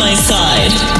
my side.